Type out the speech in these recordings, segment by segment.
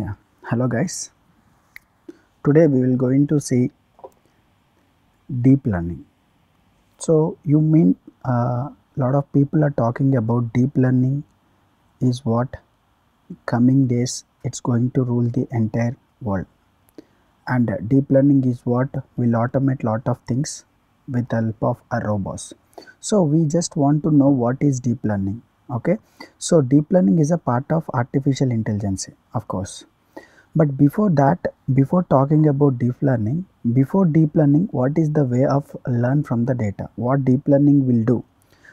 yeah. Hello guys. Today we will going to see deep learning. So you mean a uh, lot of people are talking about deep learning is what coming days it's going to rule the entire world. And deep learning is what will automate lot of things with the help of a robots. So we just want to know what is deep learning okay? So deep learning is a part of artificial intelligence of course but before that before talking about deep learning before deep learning what is the way of learn from the data? What deep learning will do?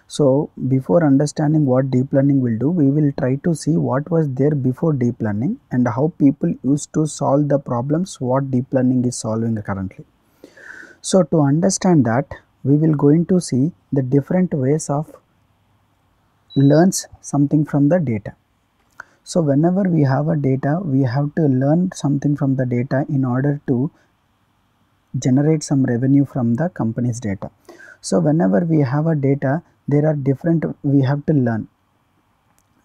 So before understanding what deep learning will do we will try to see what was there before deep learning and how people used to solve the problems what deep learning is solving currently. So to understand that we will going to see the different ways of learns something from the data so whenever we have a data we have to learn something from the data in order to generate some revenue from the company's data. So whenever we have a data there are different we have to learn.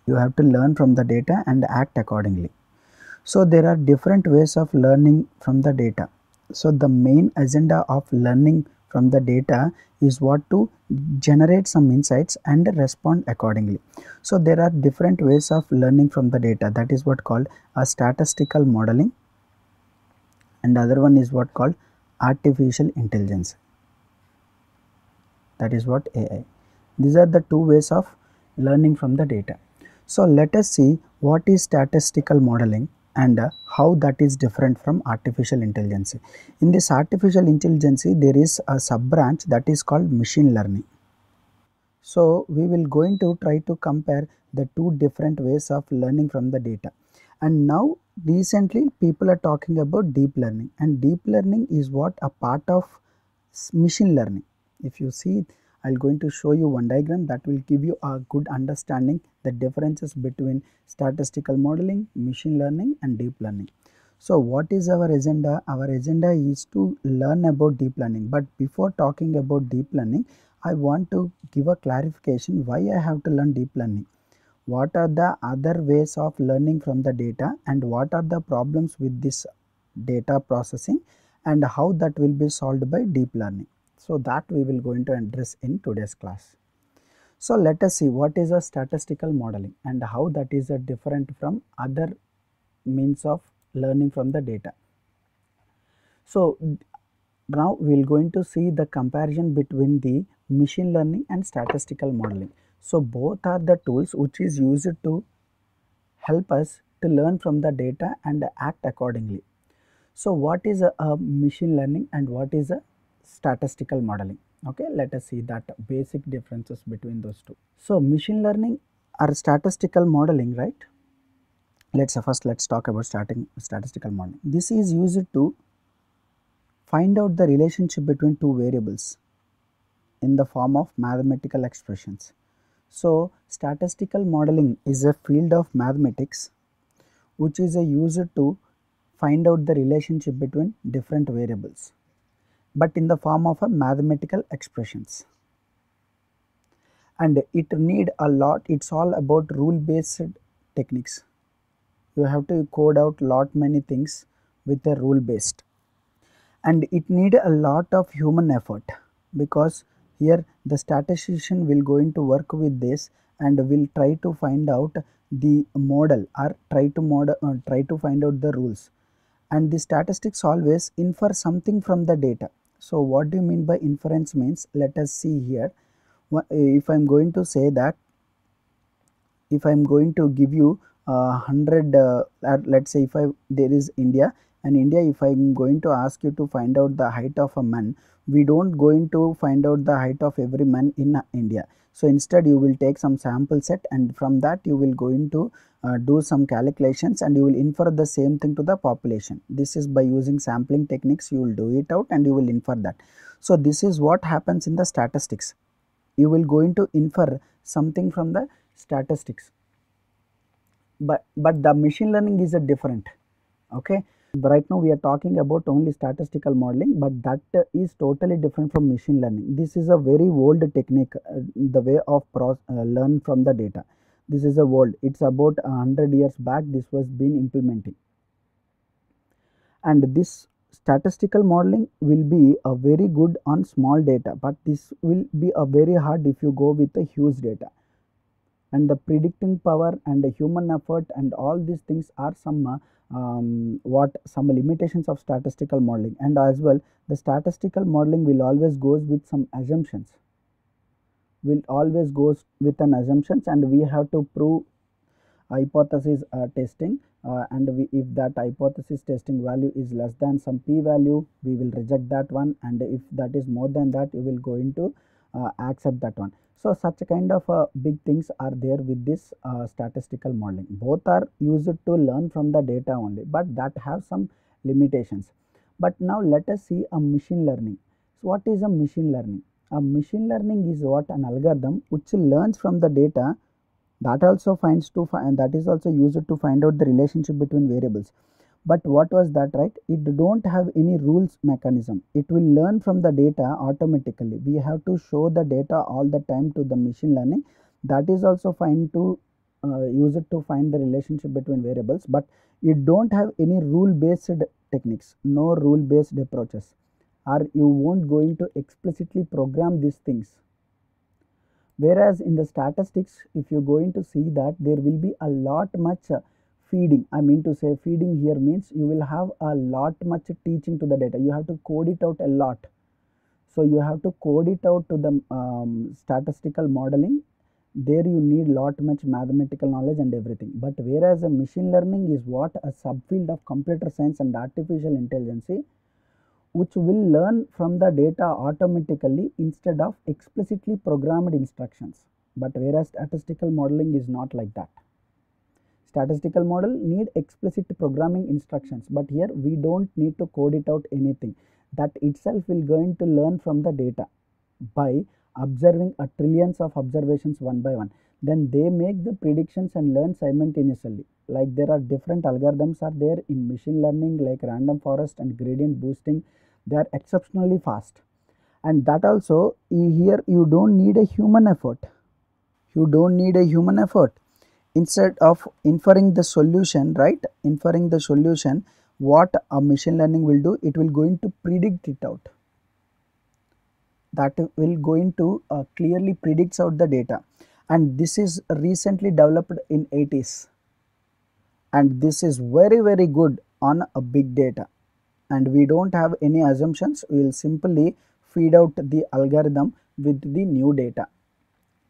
You have to learn from the data and act accordingly. So there are different ways of learning from the data. So the main agenda of learning from the data is what to generate some insights and respond accordingly. So there are different ways of learning from the data. That is what called a statistical modeling and other one is what called artificial intelligence. That is what ai these are the two ways of learning from the data. So let us see what is statistical modeling and uh, how that is different from artificial intelligence. In this artificial intelligence, there is a sub branch that is called machine learning. So we will going to try to compare the two different ways of learning from the data. And now recently people are talking about deep learning and deep learning is what a part of machine learning. If you see I'll going to show you one diagram that will give you a good understanding the differences between statistical modeling, machine learning and deep learning. So what is our agenda? Our agenda is to learn about deep learning but before talking about deep learning I want to give a clarification why I have to learn deep learning. What are the other ways of learning from the data and what are the problems with this data processing and how that will be solved by deep learning. So that we will going to address in today's class. So let us see what is a statistical modeling and how that is a different from other means of learning from the data. So now we will going to see the comparison between the machine learning and statistical modeling. So both are the tools which is used to help us to learn from the data and act accordingly. So what is a, a machine learning and what is a statistical modeling. Okay let us see that basic differences between those two. So machine learning or statistical modeling right? Let's uh, first let's talk about starting statistical modeling. This is used to find out the relationship between two variables in the form of mathematical expressions. So statistical modeling is a field of mathematics which is uh, used to find out the relationship between different variables but in the form of a mathematical expressions. And it need a lot it's all about rule based techniques. You have to code out lot many things with a rule based and it need a lot of human effort because here the statistician will going to work with this and will try to find out the model or try to model uh, try to find out the rules. And the statistics always infer something from the data so what do you mean by inference means? Let us see here. If I am going to say that if I am going to give you 100 uh, let us say if I there is India and India if I am going to ask you to find out the height of a man we don't going to find out the height of every man in India. So instead you will take some sample set and from that you will going to uh, do some calculations and you will infer the same thing to the population. This is by using sampling techniques you will do it out and you will infer that. So this is what happens in the statistics. You will going to infer something from the statistics. But, but the machine learning is a different okay? Right now we are talking about only statistical modeling but that is totally different from machine learning. This is a very old technique uh, the way of uh, learn from the data. This is a old it's about 100 years back this was been implementing. And this statistical modeling will be a very good on small data but this will be a very hard if you go with a huge data and the predicting power and the human effort and all these things are some uh, um, what some limitations of statistical modeling. And as well the statistical modeling will always goes with some assumptions. Will always goes with an assumptions and we have to prove hypothesis uh, testing uh, and we, if that hypothesis testing value is less than some p value we will reject that one. And if that is more than that you will go into accept that one. So such kind of uh, big things are there with this uh, statistical modeling. Both are used to learn from the data only but that have some limitations. But now let us see a machine learning. So what is a machine learning? A machine learning is what an algorithm which learns from the data that also finds to find that is also used to find out the relationship between variables but what was that right? It don't have any rules mechanism. It will learn from the data automatically. We have to show the data all the time to the machine learning. That is also fine to uh, use it to find the relationship between variables. But it don't have any rule based techniques. No rule based approaches. Or you won't going to explicitly program these things. Whereas in the statistics if you're going to see that there will be a lot much uh, feeding i mean to say feeding here means you will have a lot much teaching to the data. You have to code it out a lot. So you have to code it out to the um, statistical modeling. There you need lot much mathematical knowledge and everything. But whereas a machine learning is what a subfield of computer science and artificial intelligence which will learn from the data automatically instead of explicitly programmed instructions. But whereas statistical modeling is not like that statistical model need explicit programming instructions but here we don't need to code it out anything. That itself will going to learn from the data by observing a trillions of observations one by one. Then they make the predictions and learn simultaneously. Like there are different algorithms are there in machine learning like random forest and gradient boosting. They are exceptionally fast. And that also here you don't need a human effort. You don't need a human effort instead of inferring the solution right? Inferring the solution what a machine learning will do it will going to predict it out. That will going to uh, clearly predicts out the data. And this is recently developed in 80s and this is very very good on a big data. And we don't have any assumptions. We will simply feed out the algorithm with the new data.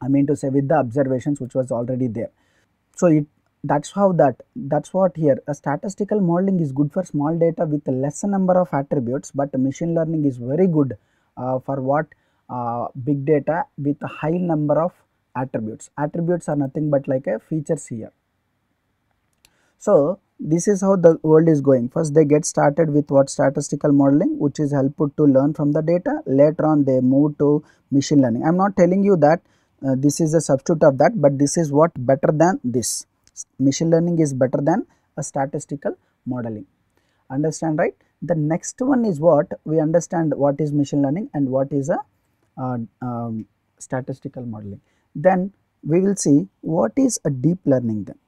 I mean to say with the observations which was already there so it that's how that that's what here a statistical modeling is good for small data with lesser number of attributes but machine learning is very good uh, for what uh, big data with a high number of attributes. Attributes are nothing but like a features here. So this is how the world is going. First they get started with what statistical modeling which is helpful to learn from the data. Later on they move to machine learning. I'm not telling you that uh, this is a substitute of that but this is what better than this. Machine learning is better than a statistical modeling. Understand right? The next one is what we understand what is machine learning and what is a uh, um, statistical modeling. Then we will see what is a deep learning then.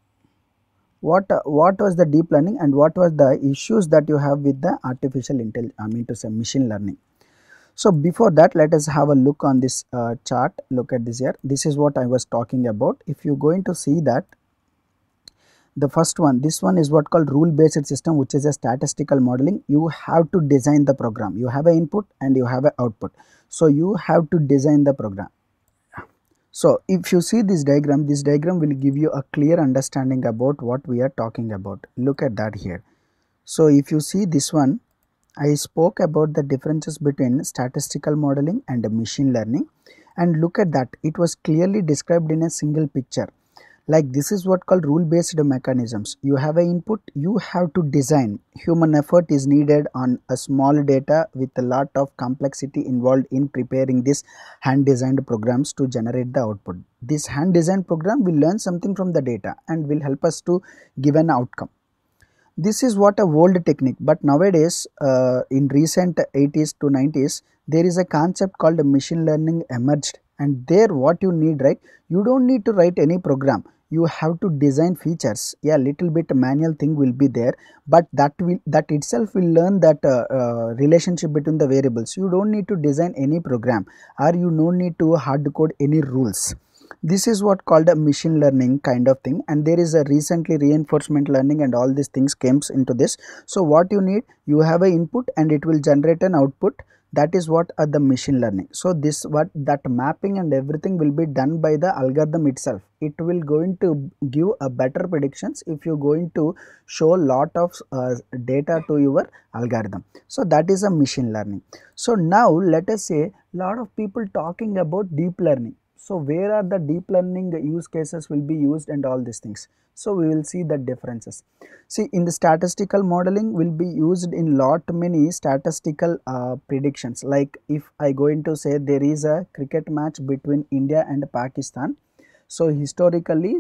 What uh, what was the deep learning and what was the issues that you have with the artificial intelligence i mean to say machine learning so before that let us have a look on this uh, chart. Look at this here. This is what I was talking about. If you going to see that the first one this one is what called rule based system which is a statistical modeling. You have to design the program. You have an input and you have an output. So you have to design the program. So if you see this diagram this diagram will give you a clear understanding about what we are talking about. Look at that here. So if you see this one I spoke about the differences between statistical modeling and machine learning and look at that. It was clearly described in a single picture. Like this is what called rule based mechanisms. You have an input you have to design. Human effort is needed on a small data with a lot of complexity involved in preparing this hand designed programs to generate the output. This hand designed program will learn something from the data and will help us to give an outcome this is what a old technique but nowadays uh, in recent 80s to 90s there is a concept called machine learning emerged and there what you need right? You don't need to write any program. You have to design features. Yeah little bit manual thing will be there but that will that itself will learn that uh, uh, relationship between the variables. You don't need to design any program or you no need to hard code any rules this is what called a machine learning kind of thing and there is a recently reinforcement learning and all these things comes into this. So what you need you have a input and it will generate an output. That is what are the machine learning. So this what that mapping and everything will be done by the algorithm itself. It will going to give a better predictions if you going to show lot of uh, data to your algorithm. So that is a machine learning. So now let us say lot of people talking about deep learning so where are the deep learning use cases will be used and all these things? So we will see the differences. See in the statistical modeling will be used in lot many statistical uh, predictions. Like if i going to say there is a cricket match between india and pakistan so historically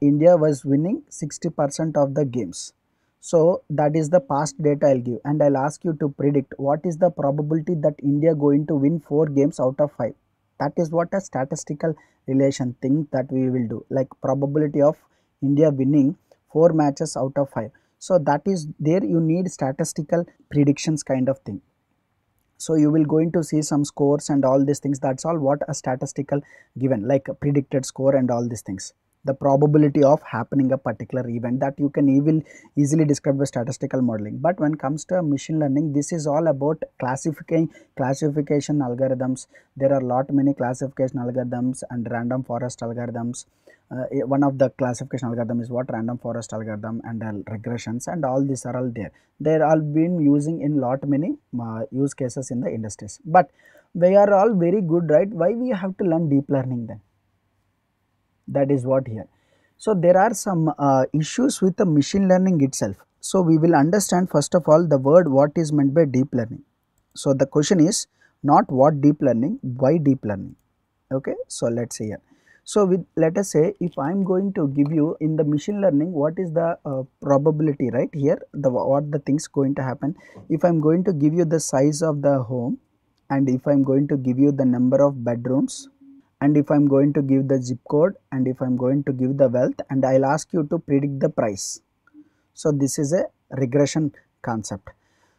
india was winning 60% of the games. So that is the past data i'll give. And i'll ask you to predict what is the probability that india going to win 4 games out of 5 that is what a statistical relation thing that we will do like probability of India winning 4 matches out of 5. So that is there you need statistical predictions kind of thing. So you will going to see some scores and all these things that's all what a statistical given like predicted score and all these things the probability of happening a particular event that you can even easily describe with statistical modeling. But when comes to machine learning this is all about classifying classification algorithms. There are lot many classification algorithms and random forest algorithms. Uh, one of the classification algorithm is what? Random forest algorithm and uh, regressions and all these are all there. They are all been using in lot many uh, use cases in the industries. But they are all very good right? Why we have to learn deep learning then that is what here. So, there are some uh, issues with the machine learning itself. So, we will understand first of all the word what is meant by deep learning. So, the question is not what deep learning, why deep learning. Okay. So, let us see here. So, with let us say if I am going to give you in the machine learning what is the uh, probability right here the what the things going to happen if I am going to give you the size of the home and if I am going to give you the number of bedrooms and if I'm going to give the zip code and if I'm going to give the wealth and I'll ask you to predict the price. So this is a regression concept.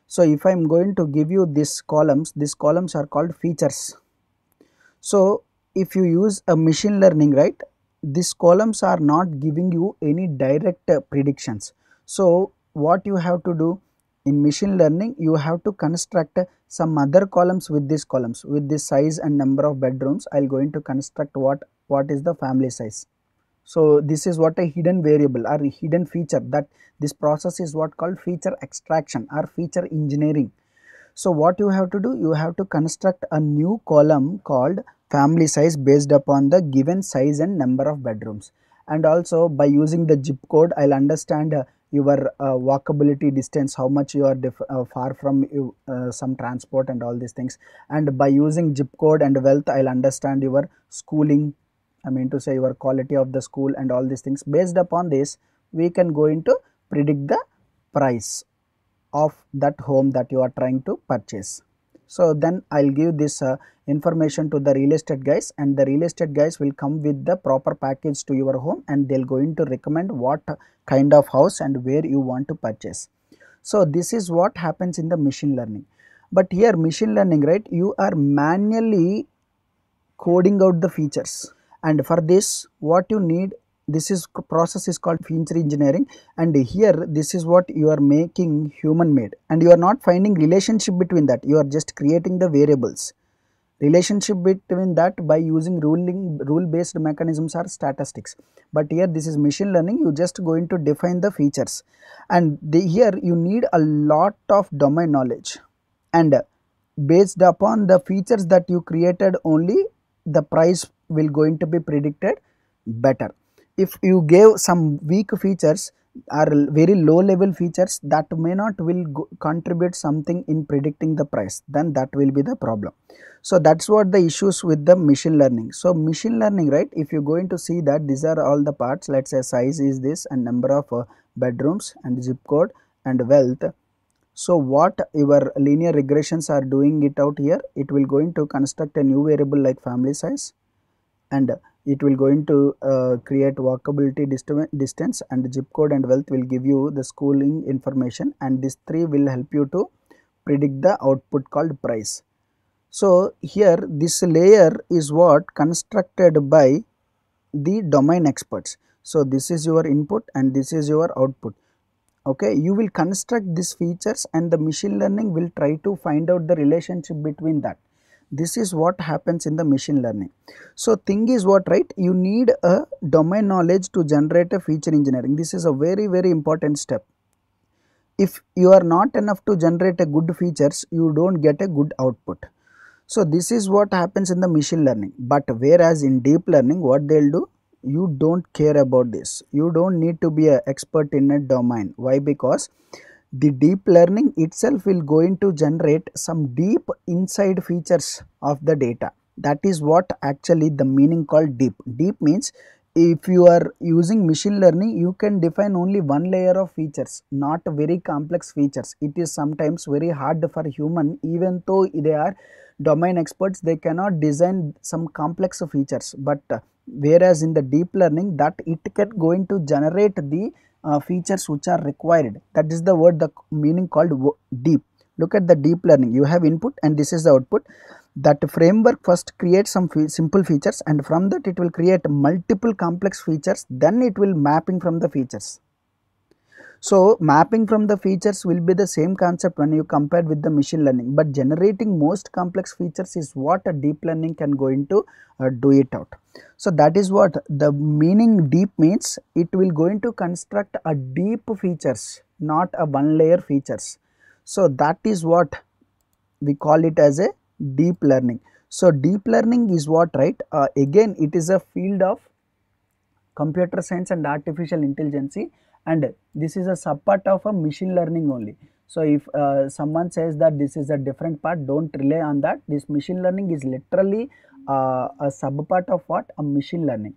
So if I'm going to give you these columns, these columns are called features. So if you use a machine learning, right, these columns are not giving you any direct predictions. So what you have to do in machine learning, you have to construct some other columns with these columns with this size and number of bedrooms I'll going to construct what what is the family size. So this is what a hidden variable or hidden feature that this process is what called feature extraction or feature engineering. So what you have to do you have to construct a new column called family size based upon the given size and number of bedrooms and also by using the zip code I'll understand uh, your uh, walkability distance how much you are uh, far from uh, some transport and all these things. And by using zip code and wealth i'll understand your schooling i mean to say your quality of the school and all these things. Based upon this we can go into predict the price of that home that you are trying to purchase so then i'll give this uh, information to the real estate guys and the real estate guys will come with the proper package to your home and they'll going to recommend what kind of house and where you want to purchase. So this is what happens in the machine learning. But here machine learning right you are manually coding out the features and for this what you need this is process is called feature engineering and here this is what you are making human made and you are not finding relationship between that. You are just creating the variables. Relationship between that by using ruling rule based mechanisms are statistics. But here this is machine learning. You just going to define the features. And the, here you need a lot of domain knowledge. And uh, based upon the features that you created only the price will going to be predicted better if you gave some weak features or very low level features that may not will contribute something in predicting the price. Then that will be the problem. So that's what the issues with the machine learning. So machine learning right? If you're going to see that these are all the parts let's say size is this and number of uh, bedrooms and zip code and wealth. So what your linear regressions are doing it out here? It will going to construct a new variable like family size and it will going to uh, create walkability distance and zip code and wealth will give you the schooling information and these three will help you to predict the output called price. So, here this layer is what constructed by the domain experts. So, this is your input and this is your output. Okay, you will construct these features and the machine learning will try to find out the relationship between that this is what happens in the machine learning. So thing is what right? You need a domain knowledge to generate a feature engineering. This is a very very important step. If you are not enough to generate a good features you don't get a good output. So this is what happens in the machine learning. But whereas in deep learning what they'll do? You don't care about this. You don't need to be an expert in a domain. Why? Because the deep learning itself will going to generate some deep inside features of the data. That is what actually the meaning called deep. Deep means if you are using machine learning you can define only one layer of features not very complex features. It is sometimes very hard for human even though they are domain experts they cannot design some complex features. But uh, whereas in the deep learning that it can going to generate the uh, features which are required. That is the word the meaning called deep. Look at the deep learning. You have input and this is the output. That framework first creates some simple features and from that it will create multiple complex features. Then it will mapping from the features so mapping from the features will be the same concept when you compare with the machine learning but generating most complex features is what a deep learning can go into uh, do it out. So that is what the meaning deep means it will going to construct a deep features not a one layer features. So that is what we call it as a deep learning. So deep learning is what right uh, again it is a field of computer science and artificial intelligence and this is a subpart of a machine learning only. So if uh, someone says that this is a different part, don't rely on that. This machine learning is literally uh, a subpart of what? A machine learning.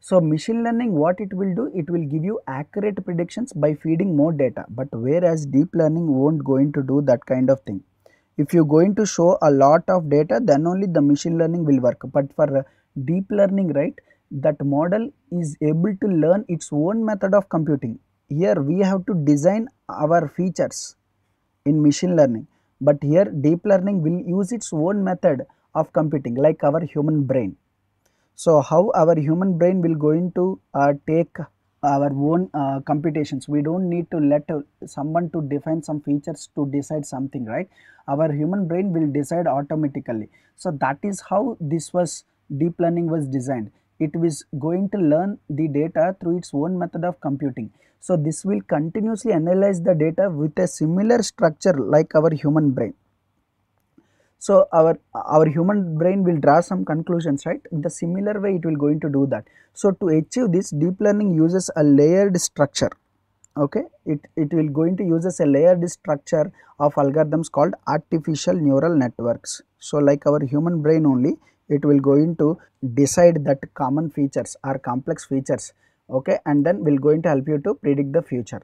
So machine learning what it will do? It will give you accurate predictions by feeding more data. But whereas deep learning won't going to do that kind of thing. If you're going to show a lot of data, then only the machine learning will work. But for uh, deep learning, right, that model is able to learn its own method of computing. Here we have to design our features in machine learning, but here deep learning will use its own method of computing like our human brain. So how our human brain will going to uh, take our own uh, computations we don't need to let someone to define some features to decide something right our human brain will decide automatically so that is how this was deep learning was designed it is going to learn the data through its own method of computing. So this will continuously analyze the data with a similar structure like our human brain. So our our human brain will draw some conclusions, right? In the similar way, it will going to do that. So to achieve this, deep learning uses a layered structure. Okay, it it will going to uses a layered structure of algorithms called artificial neural networks. So like our human brain only, it will going to decide that common features or complex features okay and then will going to help you to predict the future.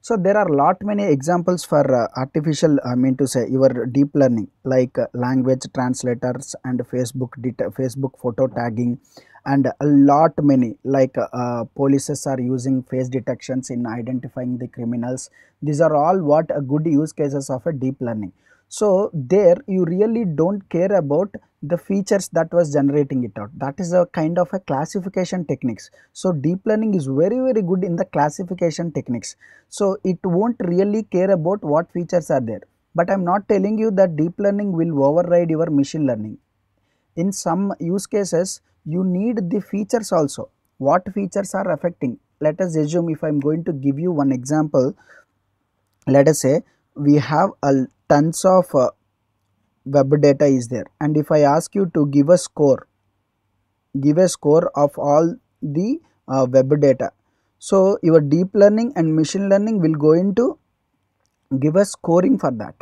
So there are lot many examples for uh, artificial i mean to say your deep learning like uh, language translators and facebook facebook photo tagging and a lot many like uh, polices are using face detections in identifying the criminals. These are all what a good use cases of a deep learning so there you really don't care about the features that was generating it out. That is a kind of a classification techniques. So deep learning is very very good in the classification techniques. So it won't really care about what features are there. But I'm not telling you that deep learning will override your machine learning. In some use cases you need the features also. What features are affecting? Let us assume if I'm going to give you one example. Let us say we have a tons of uh, web data is there. And if I ask you to give a score give a score of all the uh, web data. So your deep learning and machine learning will go into give a scoring for that.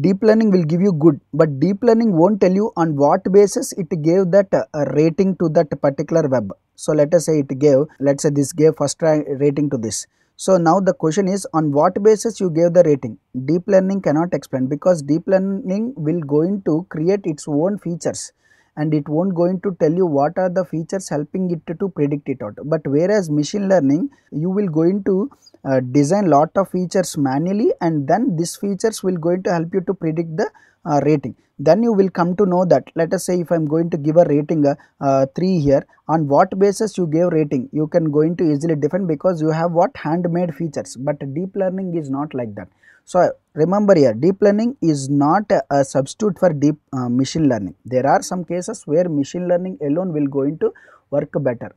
Deep learning will give you good but deep learning won't tell you on what basis it gave that uh, rating to that particular web. So let us say it gave let's say this gave first rating to this so now the question is on what basis you gave the rating? Deep learning cannot explain because deep learning will going to create its own features and it won't going to tell you what are the features helping it to, predict it out. But whereas machine learning you will going to uh, design lot of features manually and then these features will going to help you to predict the uh, rating. Then you will come to know that let us say if I am going to give a rating uh, uh, 3 here on what basis you gave rating you can going to easily define because you have what handmade features. But deep learning is not like that. So remember here deep learning is not a, substitute for deep uh, machine learning there are some cases where machine learning alone will going to work better.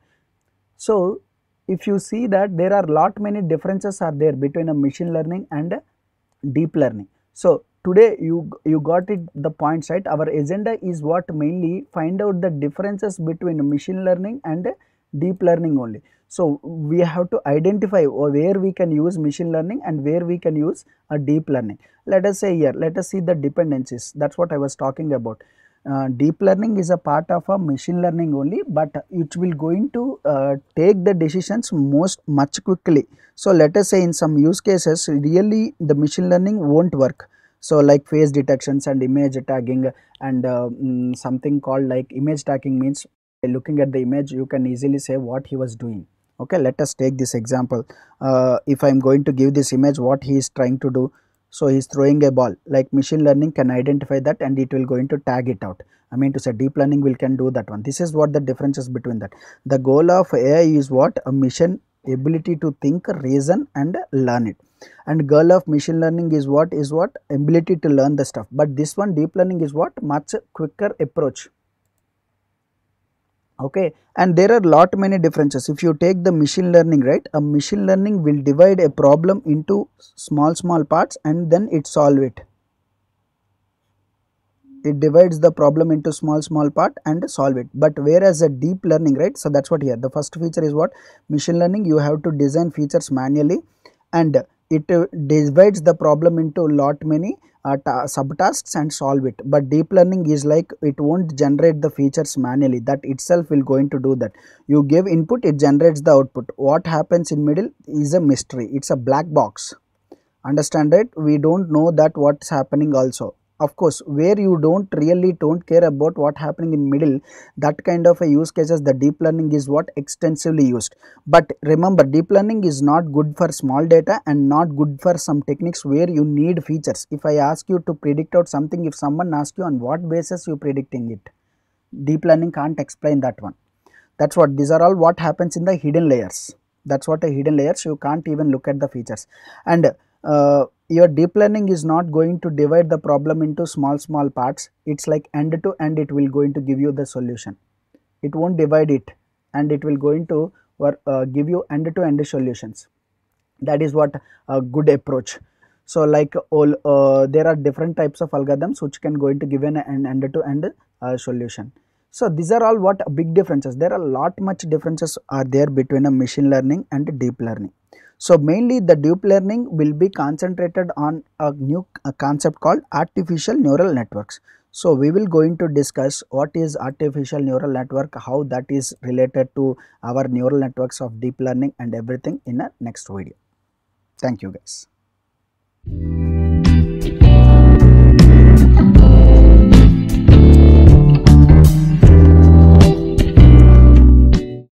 So if you see that there are lot many differences are there between a machine learning and deep learning. So today you you got it the points right our agenda is what mainly find out the differences between machine learning and deep learning only so we have to identify where we can use machine learning and where we can use a deep learning. Let us say here let us see the dependencies. That's what i was talking about. Uh, deep learning is a part of a machine learning only but it will going to uh, take the decisions most much quickly. So let us say in some use cases really the machine learning won't work. So like face detections and image tagging and uh, mm, something called like image tagging means looking at the image you can easily say what he was doing okay let us take this example. Uh, if i am going to give this image what he is trying to do? So he is throwing a ball. Like machine learning can identify that and it will going to tag it out. I mean to say deep learning will can do that one. This is what the difference is between that. The goal of ai is what? A mission ability to think reason and learn it. And goal of machine learning is what? Is what? Ability to learn the stuff. But this one deep learning is what? Much quicker approach okay and there are lot many differences. If you take the machine learning right a machine learning will divide a problem into small small parts and then it solve it. It divides the problem into small small part and solve it. But whereas a deep learning right so that's what here. The first feature is what? Machine learning you have to design features manually and it divides the problem into lot many uh, subtasks and solve it. But deep learning is like it won't generate the features manually. That itself will going to do that. You give input it generates the output. What happens in middle is a mystery. It's a black box. Understand it? We don't know that what's happening also of course where you don't really don't care about what happening in middle that kind of a use cases the deep learning is what extensively used. But remember deep learning is not good for small data and not good for some techniques where you need features. If i ask you to predict out something if someone asks you on what basis you predicting it deep learning can't explain that one. That's what these are all what happens in the hidden layers. That's what a hidden layers you can't even look at the features. And uh, your deep learning is not going to divide the problem into small small parts. It's like end to end it will going to give you the solution. It won't divide it and it will going to or uh, give you end to end solutions. That is what a good approach. So like all uh, there are different types of algorithms which can going to give an end to end uh, solution. So these are all what big differences. There are lot much differences are there between a machine learning and deep learning so mainly the deep learning will be concentrated on a new concept called artificial neural networks. So we will going to discuss what is artificial neural network, how that is related to our neural networks of deep learning and everything in a next video. Thank you guys.